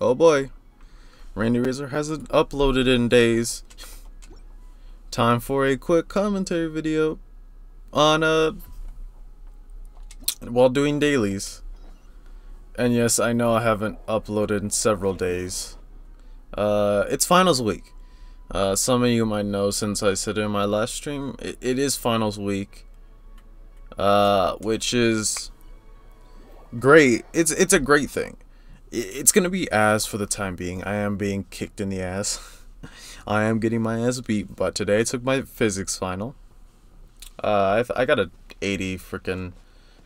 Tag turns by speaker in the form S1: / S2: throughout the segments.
S1: Oh boy. Randyrazer hasn't uploaded in days. Time for a quick commentary video on uh while doing dailies. And yes, I know I haven't uploaded in several days. Uh it's finals week. Uh some of you might know since I said in my last stream, it, it is finals week. Uh which is great. It's it's a great thing. It's gonna be ass for the time being. I am being kicked in the ass. I am getting my ass beat. But today I took my physics final. Uh, I I got a 80 freaking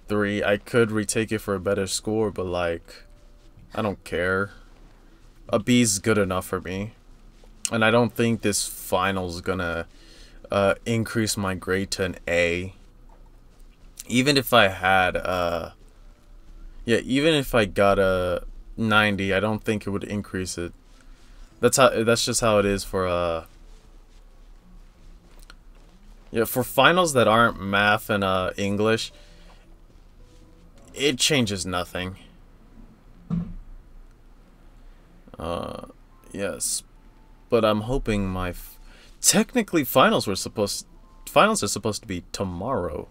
S1: three. I could retake it for a better score, but like, I don't care. A B's good enough for me, and I don't think this final's gonna uh, increase my grade to an A. Even if I had uh yeah, even if I got a 90, I don't think it would increase it. That's how that's just how it is for uh Yeah, for finals that aren't math and uh English, it changes nothing. Uh yes. But I'm hoping my technically finals were supposed finals are supposed to be tomorrow.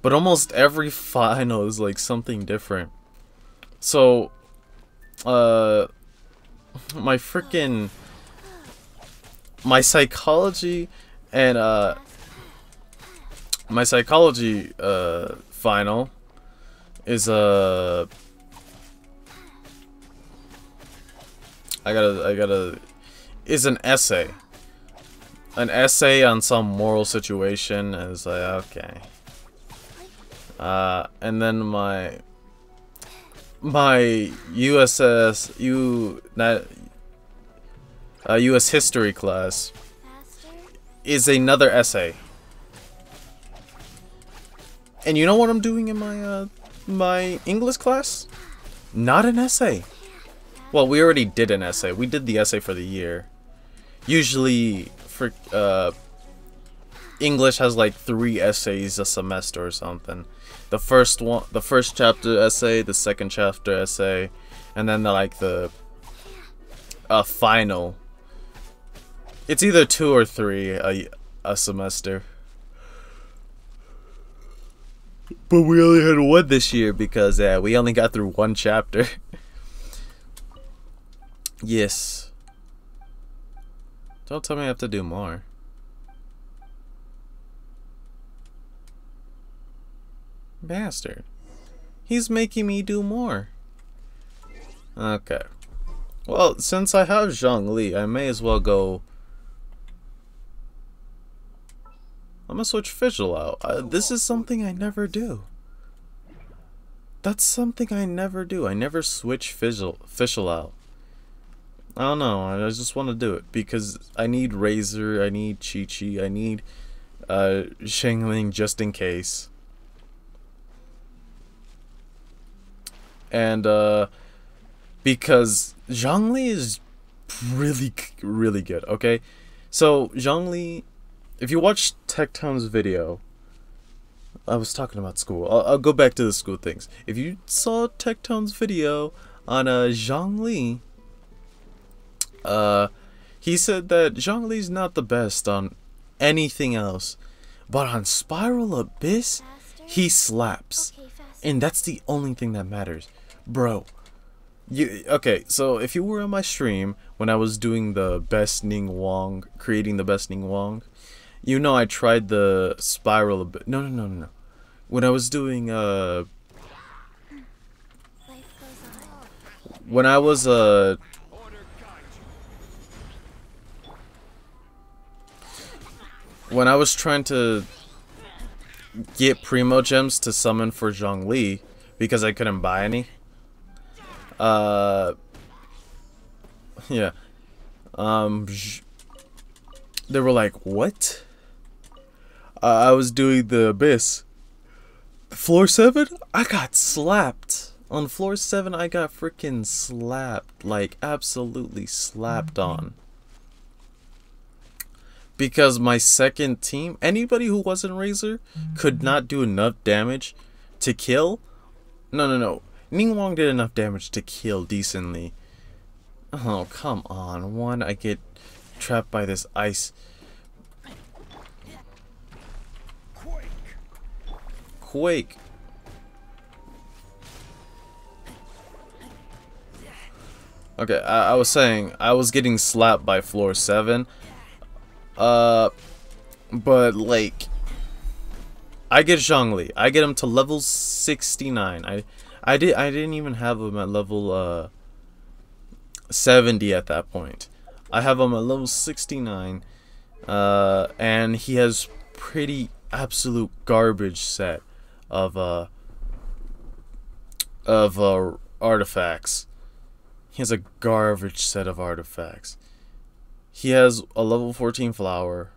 S1: But almost every final is like something different. So, uh, my freaking, my psychology and, uh, my psychology, uh, final is, uh, I gotta, I gotta, is an essay. An essay on some moral situation is like, okay. Uh, and then my my USS U that uh, U.S. history class is another essay. And you know what I'm doing in my uh, my English class? Not an essay. Well, we already did an essay. We did the essay for the year. Usually, for uh, English has like three essays a semester or something the first one, the first chapter essay, the second chapter essay, and then the, like the uh, final. It's either two or three a, a semester. But we only had one this year because we only got through one chapter. yes. Don't tell me I have to do more. Bastard. He's making me do more. Okay. Well, since I have Zhongli, I may as well go... I'm gonna switch Fischl out. Uh, this is something I never do. That's something I never do. I never switch Fischl, Fischl out. I don't know. I just want to do it because I need Razor, I need Qiqi, I need uh, Xiangling just in case. And uh, because Zhongli is really, really good. Okay, so Zhongli, if you watch Tectone's video, I was talking about school. I'll, I'll, go back to the school things. If you saw Tectone's video on uh, Zhongli, uh, he said that Zhongli's not the best on anything else, but on Spiral Abyss, he slaps. And that's the only thing that matters bro. You okay? So if you were on my stream when I was doing the best Ningguang, creating the best Ningguang, you know I tried the spiral a bit. No, no, no, no, no. When I was doing uh, when I was uh. When I was trying to get Primogems to summon for Zhongli because I couldn't buy any. Uh, yeah. Um, they were like, what? Uh, I was doing the abyss. Floor 7? I got slapped. On floor 7, I got freaking slapped. Like, absolutely slapped on. Because my second team, anybody who wasn't Razor, could not do enough damage to kill. No, no, no. Ningguang did enough damage to kill decently. Oh, come on. One, I get trapped by this ice. Quake. Okay, I, I was saying, I was getting slapped by floor 7. Uh, but, like, I get Zhongli. I get him to level 69. I I did I didn't even have him at level uh 70 at that point. I have him at level 69. Uh and he has pretty absolute garbage set of uh of uh artifacts. He has a garbage set of artifacts. He has a level 14 flower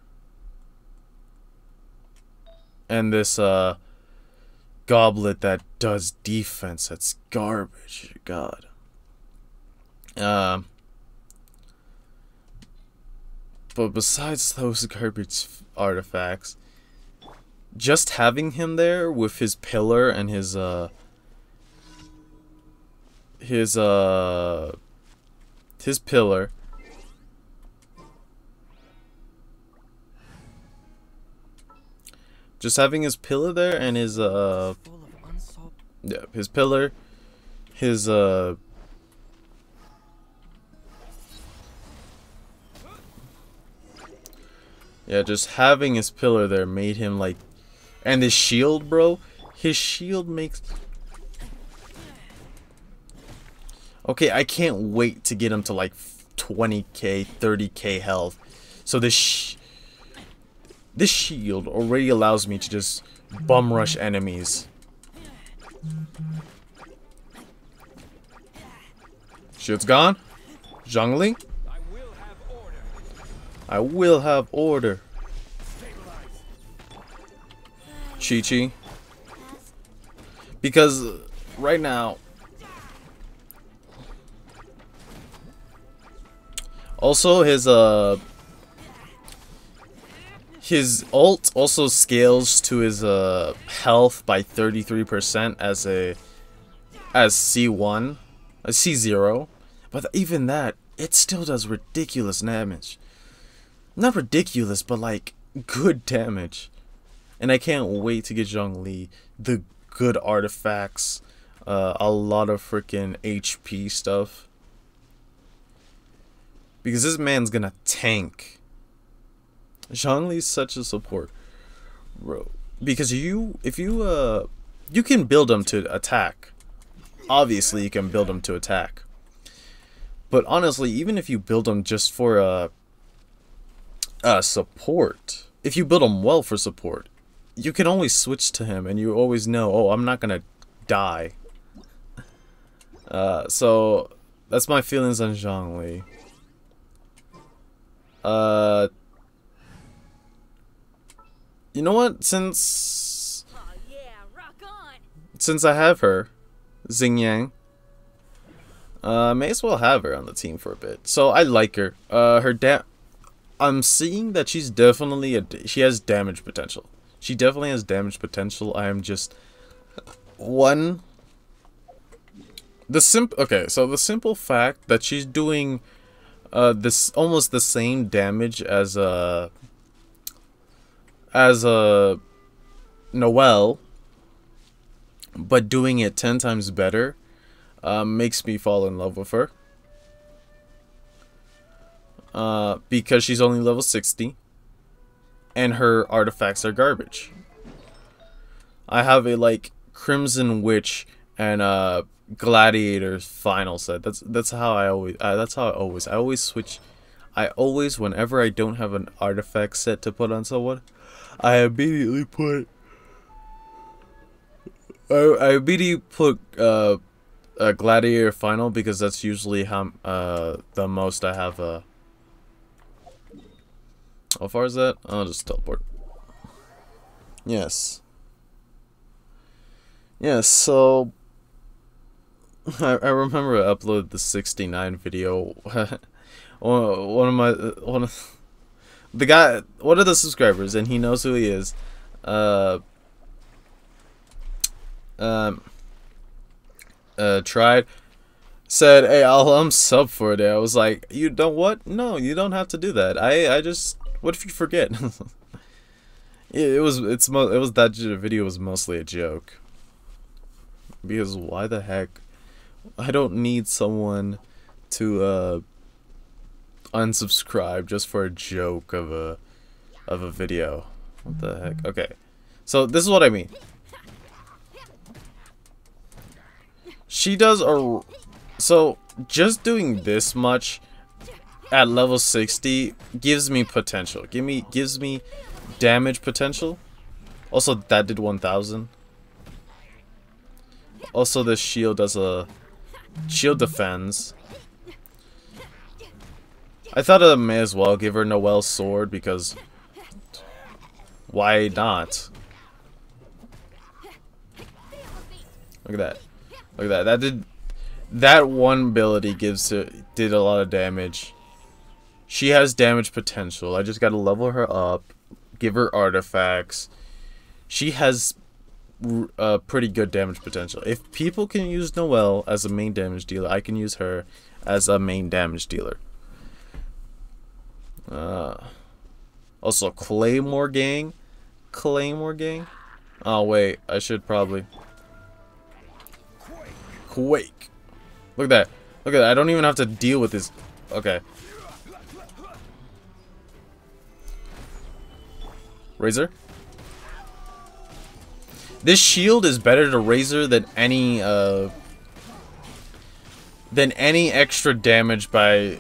S1: and this uh goblet that does defense that's garbage god. Um but besides those garbage artifacts just having him there with his pillar and his uh his uh his pillar Just having his pillar there and his uh yeah, his pillar, his uh Yeah, just having his pillar there made him like and his shield, bro. His shield makes Okay, I can't wait to get him to like 20k, 30k health. So this this shield already allows me to just bum rush enemies. Shield's gone. Zhongli. I will have order. Qiqi. Because right now also his uh his ult also scales to his uh, health by 33% as a as C1, a C0, but even that, it still does ridiculous damage. Not ridiculous, but like good damage. And I can't wait to get Zhongli the good artifacts, uh, a lot of freaking HP stuff. Because this man's gonna tank Zhongli's such a support, bro. Because you, if you, uh, you can build him to attack. Obviously, you can build him to attack. But honestly, even if you build him just for a, uh, uh, support, if you build him well for support, you can always switch to him, and you always know, oh, I'm not gonna die. Uh, so that's my feelings on Zhongli. Uh, you know what? Since oh, yeah, since I have her, Xinyan, uh, may as well have her on the team for a bit. So I like her. Uh, her da I'm seeing that she's definitely a she has damage potential. She definitely has damage potential. I am just one. The simp. Okay, so the simple fact that she's doing, uh, this almost the same damage as uh as a Noelle, but doing it 10 times better um, makes me fall in love with her. Uh, because she's only level 60 and her artifacts are garbage. I have a like Crimson Witch and uh Gladiator final set. That's that's how I always uh, that's how I always I always switch I always whenever I don't have an artifact set to put on someone, I immediately put I, I immediately put uh, a gladiator final because that's usually how uh the most I have uh how far is that? I'll just teleport. Yes. Yes, so I, I remember I uploaded the 69 video. one of my one of the guy, one of the subscribers, and he knows who he is. Uh, um, uh, tried said, "Hey, I'll um sub for a day." I was like, "You don't what? No, you don't have to do that. I I just what if you forget?" it, it was it's mo it was that video was mostly a joke. Because why the heck? I don't need someone to uh unsubscribe just for a joke of a of a video. What the heck? Okay. So this is what I mean. She does a so just doing this much at level 60 gives me potential. Give me gives me damage potential. Also that did 1000. Also this shield does a shield defends. I thought I may as well give her Noelle's sword because why not? Look at that. Look at that. That did that one ability gives it did a lot of damage. She has damage potential. I just got to level her up, give her artifacts. She has uh, pretty good damage potential. If people can use Noelle as a main damage dealer, I can use her as a main damage dealer. Uh, also, Claymore Gang. Claymore Gang. Oh, wait. I should probably... Quake. Look at that. Look at that. I don't even have to deal with this. Okay. Razor. This shield is better to Razor than any, uh... Than any extra damage by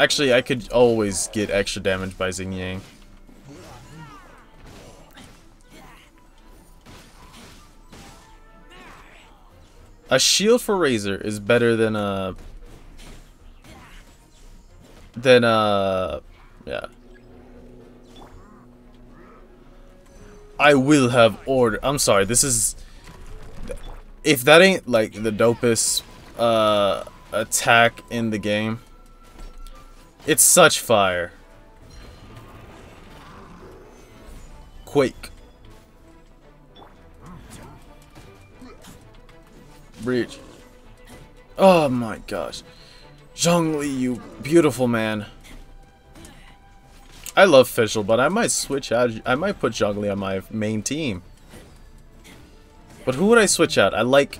S1: Actually, I could always get extra damage by Xinyan. A shield for Razor is better than a... Than a... Yeah. I will have order. I'm sorry, this is... If that ain't, like, the dopest, uh, attack in the game... It's such fire. Quake. Breach. Oh my gosh. Zhongli, you beautiful man. I love Fischl, but I might switch out. I might put Zhongli on my main team. But who would I switch out? I like...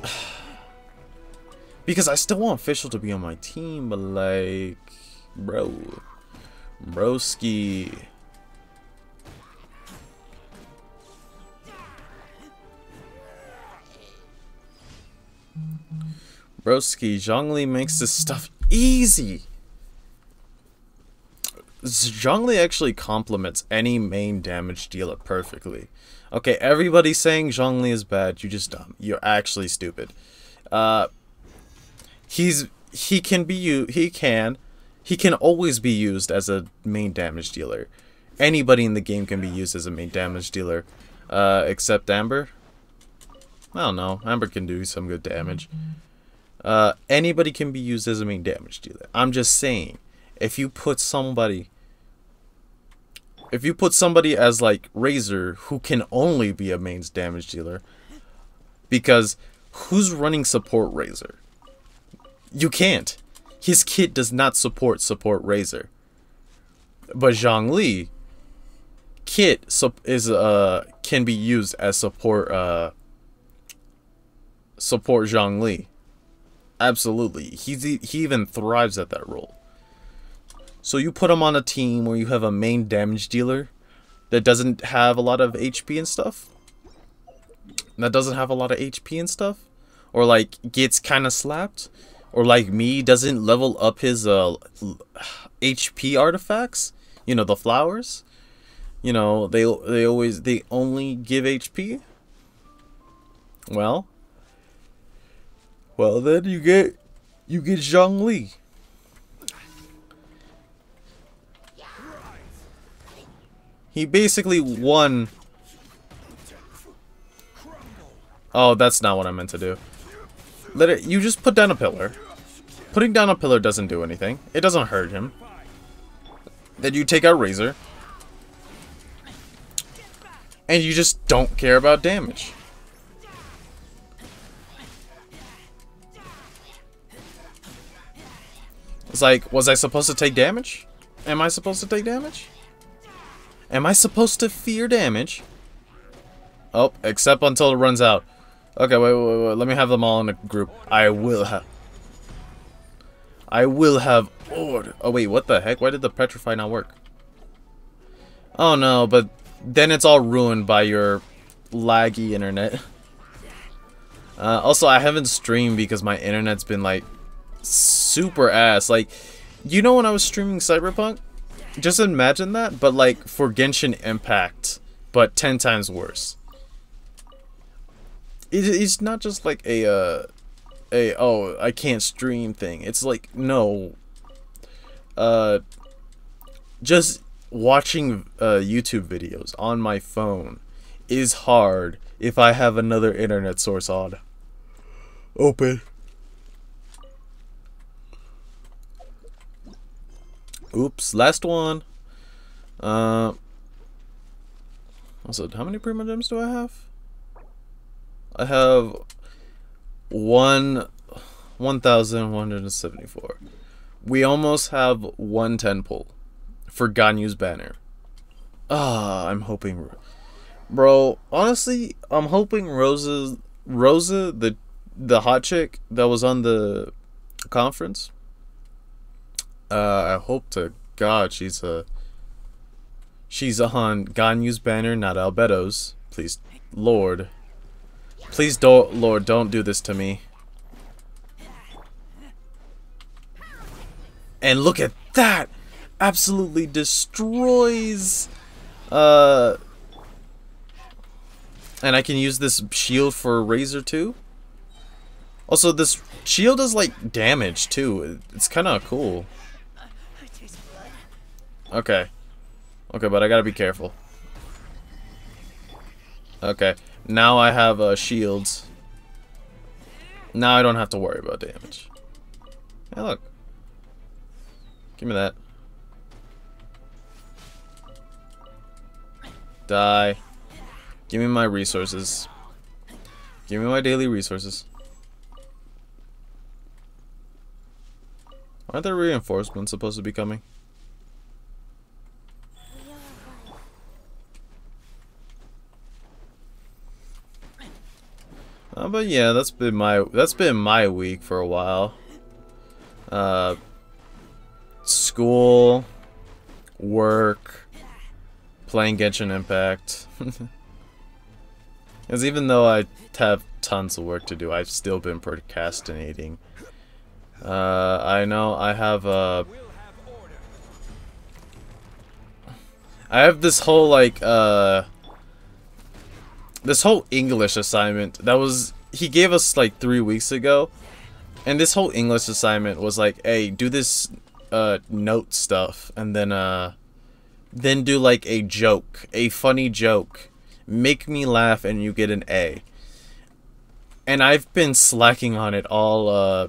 S1: because I still want Fischl to be on my team, but like... Bro. Broski. Broski, Zhongli makes this stuff easy. Zhongli actually complements any main damage dealer perfectly. Okay, everybody's saying Zhongli is bad. You just dumb. You're actually stupid. Uh, he's he can be you. He can he can always be used as a main damage dealer. Anybody in the game can be used as a main damage dealer, uh, except Amber. I don't know. Amber can do some good damage. Uh, anybody can be used as a main damage dealer. I'm just saying, if you put somebody, if you put somebody as like Razor, who can only be a main damage dealer, because who's running support Razor? You can't. His kit does not support support Razor. But Zhongli kit is uh can be used as support uh support Zhongli. Absolutely. He's he even thrives at that role. So you put him on a team where you have a main damage dealer that doesn't have a lot of HP and stuff. That doesn't have a lot of HP and stuff. Or like gets kind of slapped or like me doesn't level up his uh HP artifacts, you know, the flowers. You know, they they always they only give HP. Well, well then you get you get Zhongli. He basically won. Oh, that's not what I meant to do. It, you just put down a pillar. Putting down a pillar doesn't do anything. It doesn't hurt him. Then you take out Razor. And you just don't care about damage. It's like, was I supposed to take damage? Am I supposed to take damage? Am I supposed to fear damage? Oh, except until it runs out. Okay, wait, wait, wait. Let me have them all in a group. I will have... I will have order. Oh, wait, what the heck? Why did the petrify not work? Oh, no, but then it's all ruined by your laggy internet. Uh, also, I haven't streamed because my internet's been, like, super ass. Like, you know when I was streaming Cyberpunk? Just imagine that, but, like, for Genshin Impact, but 10 times worse. It, it's not just, like, a, uh, a, oh, I can't stream thing. It's like, no. Uh, just watching uh, YouTube videos on my phone is hard if I have another internet source on. Open. Oops, last one. Uh, also, how many primogems do I have? I have one, one thousand one hundred seventy-four. We almost have one ten pull for Ganyu's banner. Ah, I'm hoping, bro. Honestly, I'm hoping Rosa, Rosa, the the hot chick that was on the conference. Uh, I hope to God she's a. She's on Ganyu's banner, not Albedo's. Please, Lord. Please don't, Lord, don't do this to me. And look at that! Absolutely destroys... Uh... And I can use this shield for a Razor too? Also, this shield does, like, damage, too. It's kind of cool. Okay. Okay, but I gotta be careful. Okay. Now I have uh, shields. Now I don't have to worry about damage. Hey, look. Give me that. Die. Give me my resources. Give me my daily resources. Aren't there reinforcements supposed to be coming? Uh, but yeah, that's been my that's been my week for a while. Uh, school, work, playing Genshin Impact. Because even though I have tons of work to do, I've still been procrastinating. Uh, I know I have a. Uh, I have this whole like uh this whole English assignment that was he gave us like three weeks ago, and this whole English assignment was like, hey, do this uh note stuff, and then uh then do like a joke, a funny joke, make me laugh, and you get an A. And I've been slacking on it all uh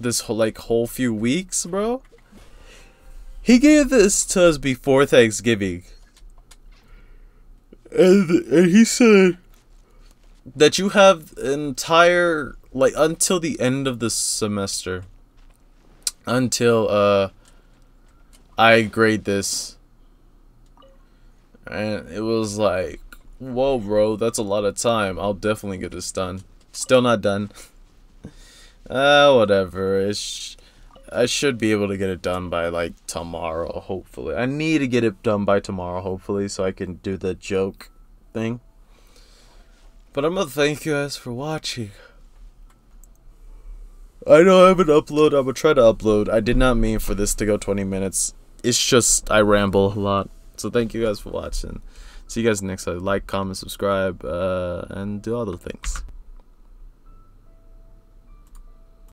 S1: this whole like whole few weeks, bro. He gave this to us before Thanksgiving and, and he said that you have entire like until the end of the semester. Until uh I grade this. And it was like whoa bro that's a lot of time. I'll definitely get this done. Still not done. Uh whatever. It's I should be able to get it done by like tomorrow, hopefully. I need to get it done by tomorrow, hopefully, so I can do the joke thing. But I'm gonna thank you guys for watching. I know I haven't uploaded, I'm gonna try to upload. I did not mean for this to go 20 minutes. It's just I ramble a lot. So thank you guys for watching. See you guys next time. Like, comment, subscribe, uh, and do other things.